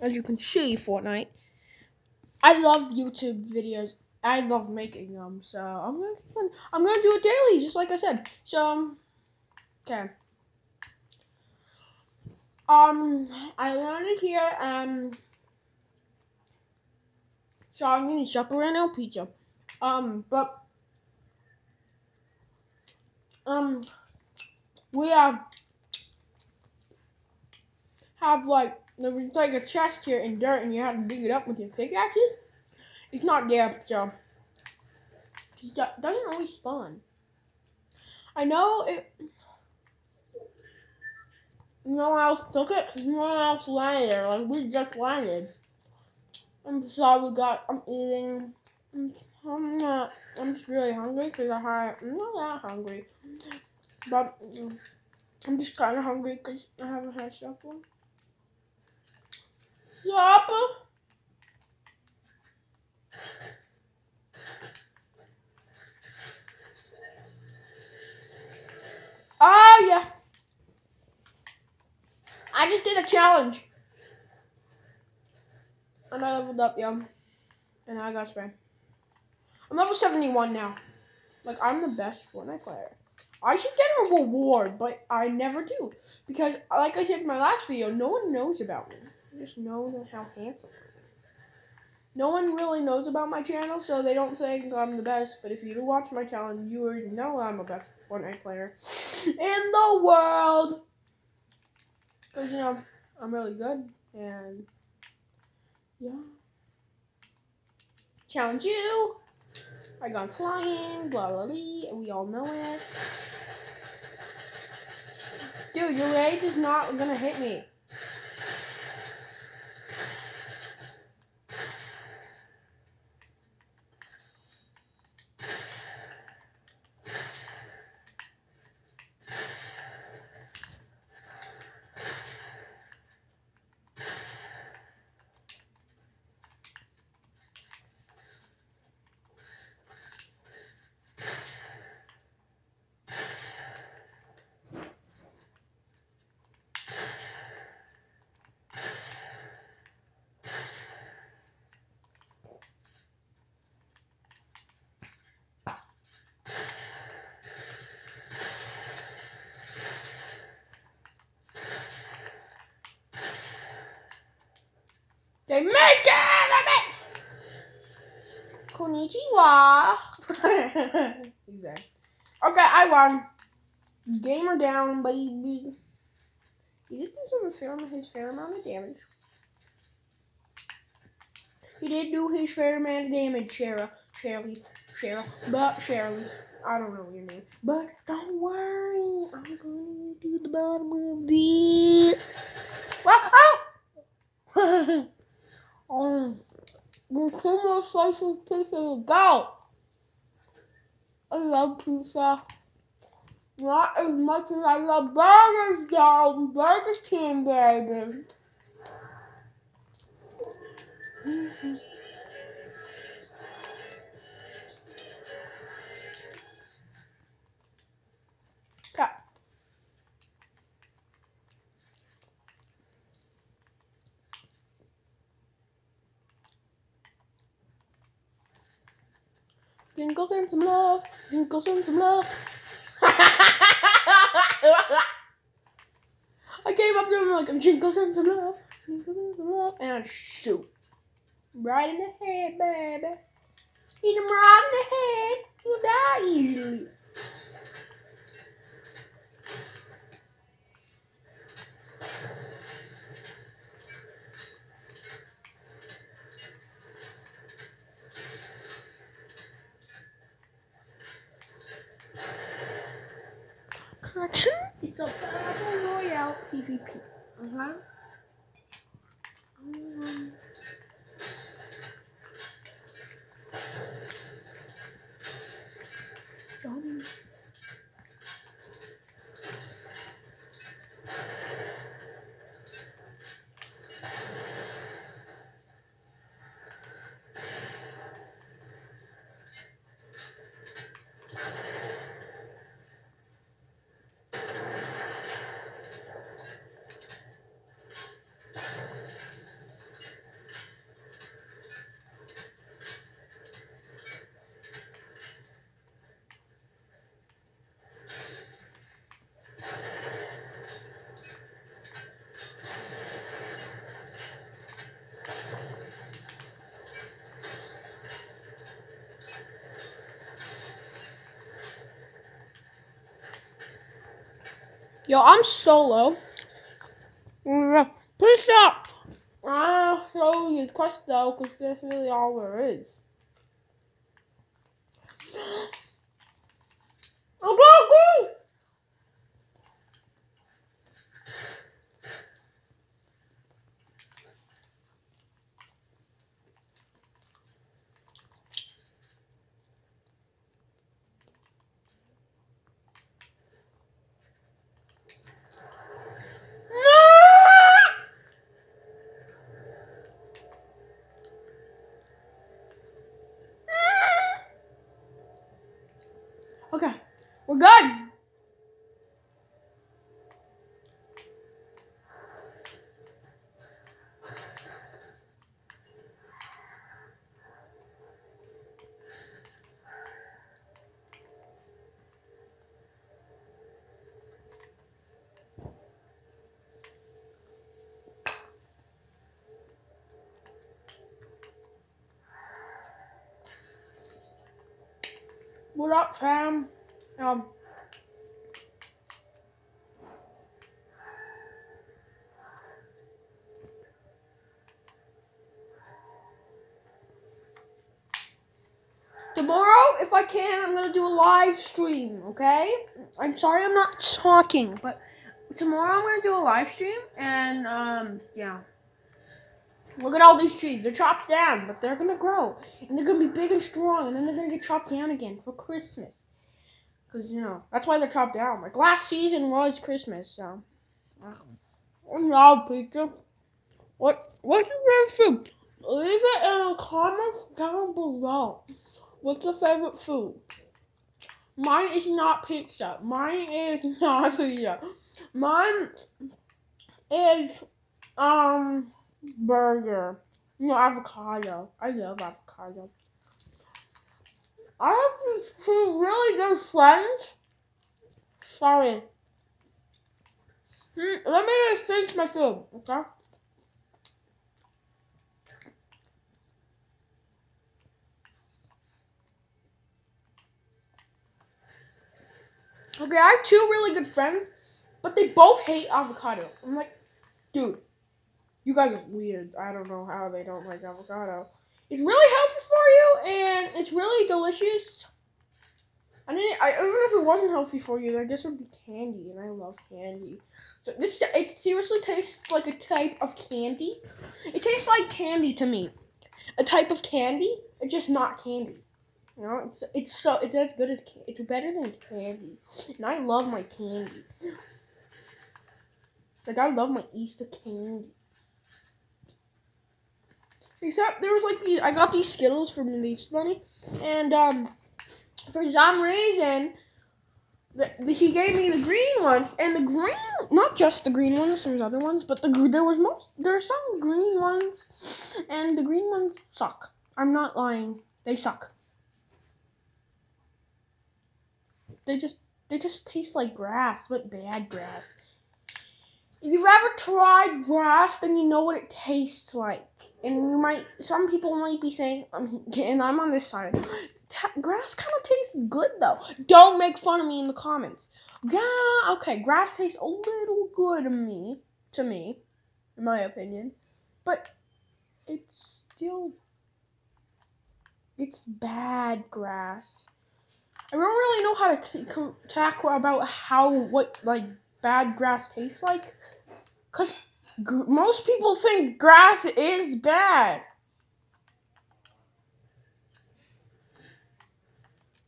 as you can see, Fortnite. I love YouTube videos. I love making them, so I'm gonna keep on, I'm gonna do it daily, just like I said. So, um, okay. Um, I it here. Um, so I'm gonna shop around El Pizza. Um, but um, we uh, have like there was like a chest here in dirt, and you had to dig it up with your pickaxes. It's not there, so it doesn't always spawn. I know it. No one else took it because no one else landed. Like we just landed. I'm sorry we got. I'm eating. I'm not. I'm just really hungry because I. I'm not that hungry, but I'm just kind of hungry because I haven't had supper. Supper. Oh yeah. I just did a challenge. And I leveled up, yeah. And I got spray. I'm level 71 now. Like, I'm the best Fortnite player. I should get a reward, but I never do. Because, like I said in my last video, no one knows about me. Just know how handsome No one really knows about my channel, so they don't think I'm the best. But if you do watch my channel, you already know I'm the best Fortnite player in the world. Because, you know, I'm really good. And, yeah. Challenge you. I gone flying, blah, blah, blah. And we all know it. Dude, your rage is not gonna hit me. They make it! Konnichiwa! Okay, I won. Gamer down, baby. He did do some fair, his fair amount of damage. He did do his fair amount of damage, Shara. Shelly. Shara. But Shelly. I don't know your name. But don't worry. I'm going to do the bottom of the... Oh! Um, there's two more slices of pizza to go. I love pizza. Not as much as I love burgers, though. Burgers, team Jingle send some love. Jingle send some love. I came up to him like, Jingle send some love. Jingle send some love. And I shoot. Right in the head, baby. Hit him right in the head. You'll die easily. It's a Battle Royale PvP. Uh-huh. Um, Yo, I'm solo. Please stop. I'll show you the quest though, because that's really all there is. Oh, go, go! Okay, we're good. What up, fam? Um. Tomorrow, if I can, I'm gonna do a live stream, okay? I'm sorry I'm not talking, but tomorrow I'm gonna do a live stream, and, um, yeah. Look at all these trees. They're chopped down, but they're gonna grow. And they're gonna be big and strong, and then they're gonna get chopped down again for Christmas. Because, you know, that's why they're chopped down. Like, last season was Christmas, so. Now, pizza. What, what's your favorite food? Leave it in the comments down below. What's your favorite food? Mine is not pizza. Mine is not pizza. Mine is, um, burger. No, avocado. I love avocado. I have these two really good friends. Sorry. Hmm, let me just finish my food, okay? Okay, I have two really good friends, but they both hate avocado. I'm like, dude, you guys are weird. I don't know how they don't like avocado. It's really healthy for you, and it's really delicious. I didn't. I don't know if it wasn't healthy for you. I guess it would be candy, and I love candy. So this it seriously tastes like a type of candy. It tastes like candy to me. A type of candy. It's just not candy. You know, it's it's so it's as good as it's better than candy, and I love my candy. Like I love my Easter candy. Except there was like these, I got these Skittles from the Easter Bunny, and um, for some reason, the, the, he gave me the green ones, and the green, not just the green ones, there's other ones, but the there was most, there's some green ones, and the green ones suck. I'm not lying, they suck. They just, they just taste like grass, but bad grass. If you've ever tried grass, then you know what it tastes like. And you might, some people might be saying, um, and I'm on this side, grass kind of tastes good though. Don't make fun of me in the comments. Yeah, okay, grass tastes a little good to me, to me, in my opinion, but it's still, it's bad grass. I don't really know how to talk about how what like bad grass tastes like, cause most people think grass is bad.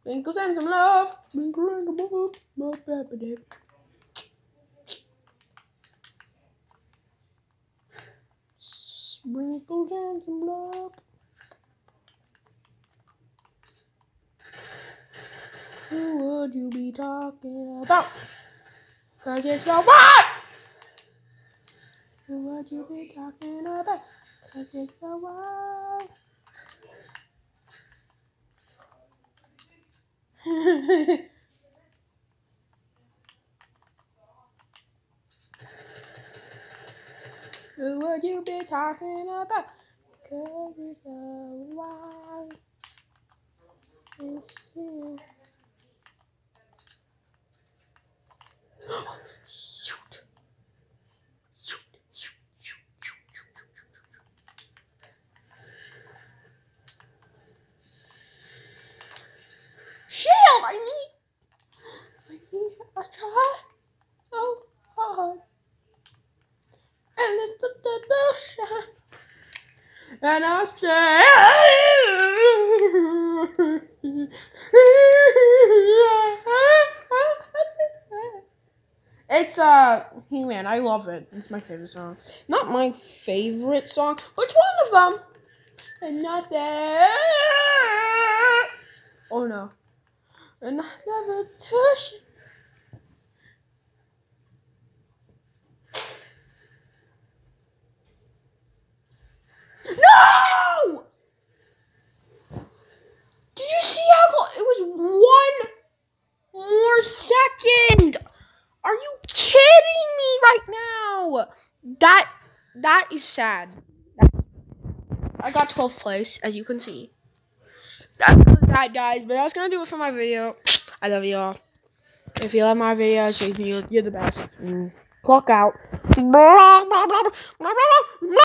Sprinkles and some love. Sprinkle and love. My baby. Sprinkles and some love. Who would you be talking about? Cause it's the what? Who would you be talking about? Cause it's the what? Who would you be talking about? Cause it's the why. It's try so hard. And it's the, the, the. And I say, it's uh He-Man. I love it. It's my favorite song. Not my favorite song, Which one of them. And nothing. Oh no. And I never touch. No! Did you see how close? It was one more second. Are you kidding me right now? That that is sad. I got 12th place, as you can see. That's that, guys. But that's gonna do it for my video. I love y'all. If you love my videos, you're the best. Mm. Clock out.